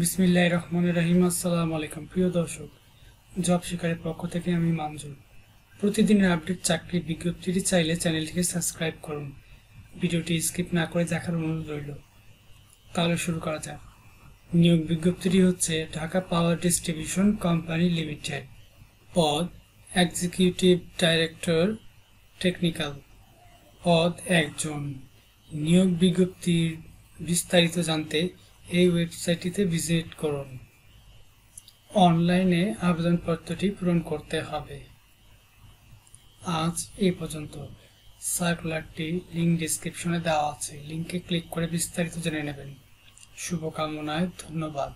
বিসমিল্লাহ রহমান রহিম। আসসালামু আলাইকুম। প্রিয় দর্শক, জব শিকারের পক্ষ থেকে আমি মানজুর। প্রতিদিনের আপডেট চাকরির বিজ্ঞপ্তিটি চাইলে চ্যানেলটিকে সাবস্ক্রাইব করুন। ভিডিওটি স্কিপ না করে দেখার অনুরোধ রইল। তাহলে শুরু করা যাক। নিয়োগ বিজ্ঞপ্তিটি হচ্ছে Dhaka power distribution company limited, পদ এক্সিকিউটিভ ডাইরেক্টর টেকনিক্যাল, পদ একজন। নিয়োগ বিজ্ঞপ্তির বিস্তারিত জানতে এই ওয়েবসাইটটিতে ভিজিট করুন। অনলাইনে আবেদনপত্রটি পূরণ করতে হবে। আজ এই পর্যন্ত। সার্কুলারটি লিঙ্ক ডিসক্রিপশনে দেওয়া আছে। লিঙ্কে ক্লিক করে বিস্তারিত জেনে নেবেন। শুভকামনায় ধন্যবাদ।